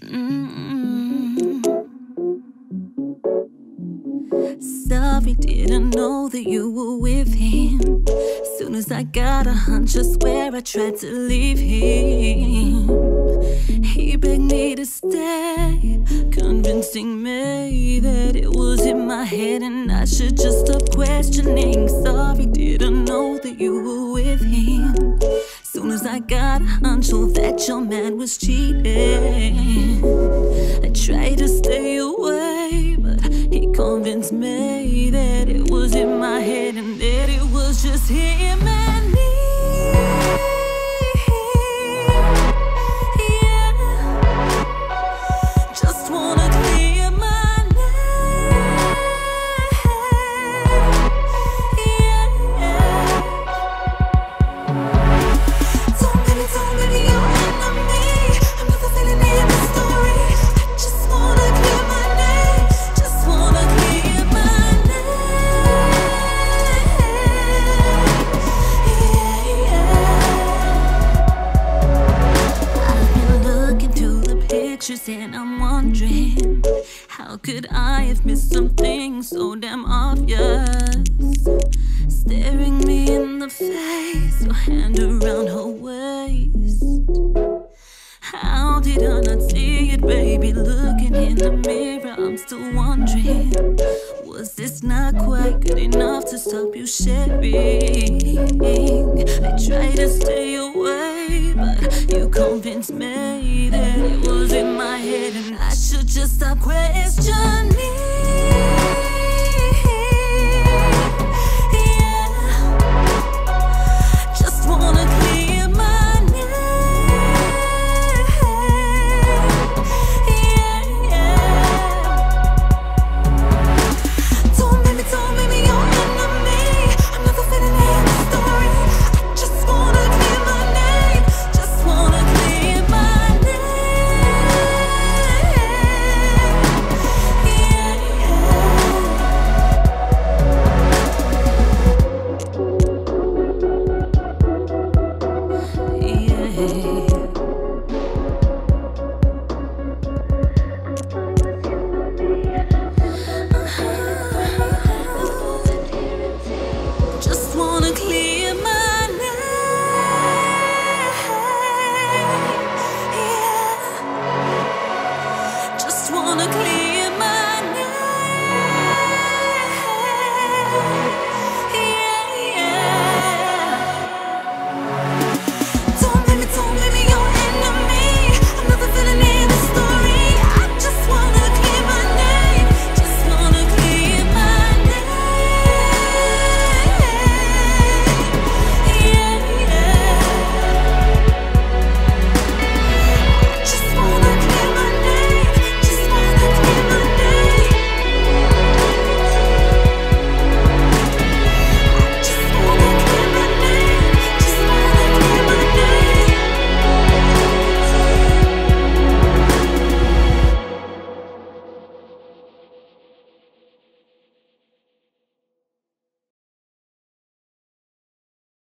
Mm. Sorry, didn't know that you were with him. Soon as I got a hunch, I swear I tried to leave him. He begged me to stay, convincing me that it was in my head and I should just stop questioning. Sorry, didn't I got a hunch that your man was cheating, I tried to stay away, but he convinced me that it was in my head and that it was just him pictures and I'm wondering how could I have missed something so damn obvious? Staring me in the face, your hand around her waist. How did I not see it, baby? Looking in the mirror, I'm still wondering. Was this not quite good enough to stop you sharing? I tried to stay away, but you convinced me stop questioning.